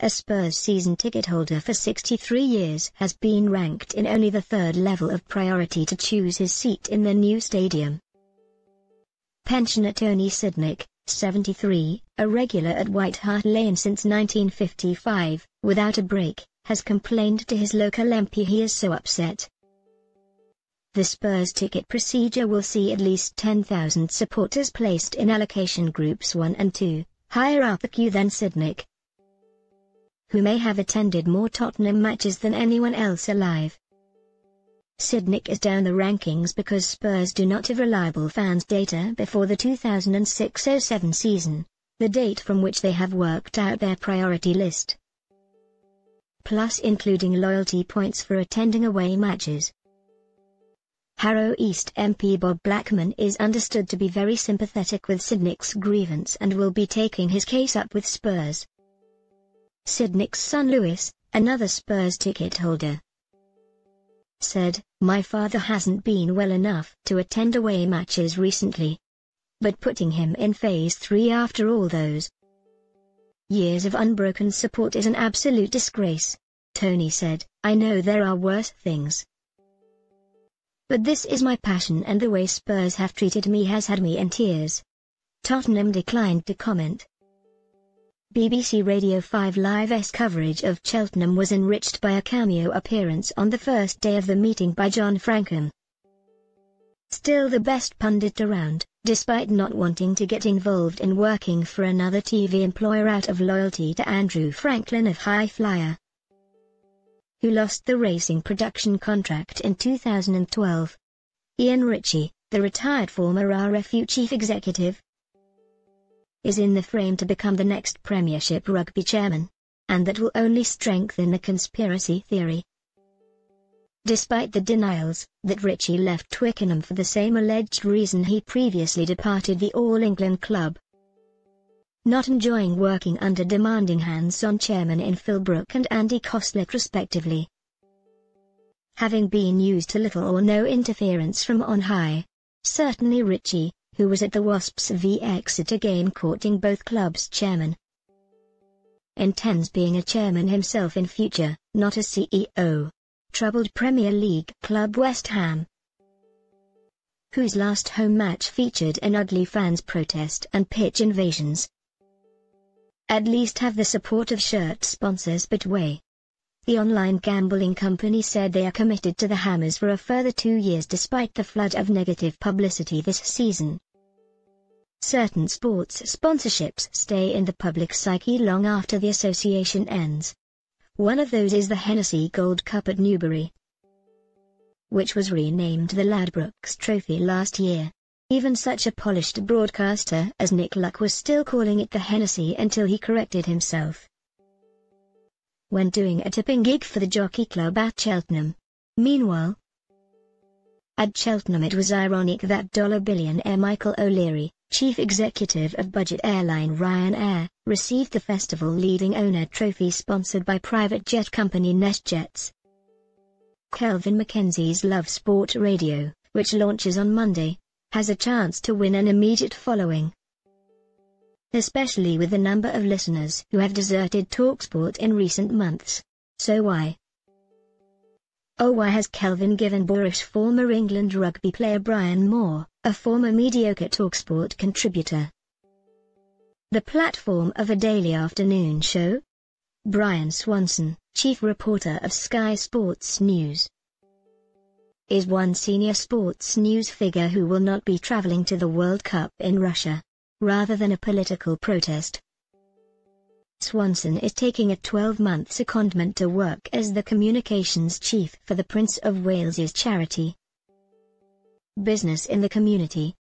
a Spurs season ticket holder for 63 years has been ranked in only the third level of priority to choose his seat in the new stadium. Pensioner Tony Sidnick, 73, a regular at White Hart Lane since 1955, without a break, has complained to his local MP he is so upset. The Spurs ticket procedure will see at least 10,000 supporters placed in allocation groups 1 and 2, higher up the queue than Sidnick, who may have attended more Tottenham matches than anyone else alive. Sidnick is down the rankings because Spurs do not have reliable fans data before the 2006-07 season, the date from which they have worked out their priority list. Plus including loyalty points for attending away matches. Harrow East MP Bob Blackman is understood to be very sympathetic with Sidnick's grievance and will be taking his case up with Spurs. Sidnick's son Lewis, another Spurs ticket holder, said, My father hasn't been well enough to attend away matches recently. But putting him in phase 3 after all those years of unbroken support is an absolute disgrace. Tony said, I know there are worse things. But this is my passion and the way Spurs have treated me has had me in tears. Tottenham declined to comment. BBC Radio 5 Live's coverage of Cheltenham was enriched by a cameo appearance on the first day of the meeting by John Francome. Still the best pundit around, despite not wanting to get involved in working for another TV employer out of loyalty to Andrew Franklin of High Flyer, who lost the racing production contract in 2012. Ian Ritchie, the retired former RFU chief executive, is in the frame to become the next Premiership rugby chairman, and that will only strengthen the conspiracy theory. Despite the denials that Ritchie left Twickenham for the same alleged reason he previously departed the All England club. Not enjoying working under demanding hands-on chairmen in Phil Brook and Andy Cosslett respectively. Having been used to little or no interference from on high. Certainly Ritchie, who was at the Wasps v Exeter game courting both clubs' chairman. Intends being a chairman himself in future, not a CEO. Troubled Premier League club West Ham, whose last home match featured an ugly fans protest and pitch invasions. At least have the support of shirt sponsors Betway. The online gambling company said they are committed to the Hammers for a further two years despite the flood of negative publicity this season. Certain sports sponsorships stay in the public psyche long after the association ends. One of those is the Hennessy Gold Cup at Newbury, which was renamed the Ladbrokes Trophy last year. Even such a polished broadcaster as Nick Luck was still calling it the Hennessy until he corrected himself. When doing a tipping gig for the Jockey Club at Cheltenham. Meanwhile, at Cheltenham it was ironic that dollar billionaire Michael O'Leary, chief executive of budget airline Ryanair, received the festival leading owner trophy sponsored by private jet company NetJets. Kelvin Mackenzie's Love Sport Radio, which launches on Monday, has a chance to win an immediate following. Especially with the number of listeners who have deserted TalkSport in recent months. So why? Oh why has Kelvin given boorish former England rugby player Brian Moore, a former mediocre TalkSport contributor. The platform of a daily afternoon show? Bryan Swanson, chief reporter of Sky Sports News, is one senior sports news figure who will not be traveling to the World Cup in Russia, rather than a political protest. Swanson is taking a 12-month secondment to work as the communications chief for the Prince of Wales's charity, business in the community.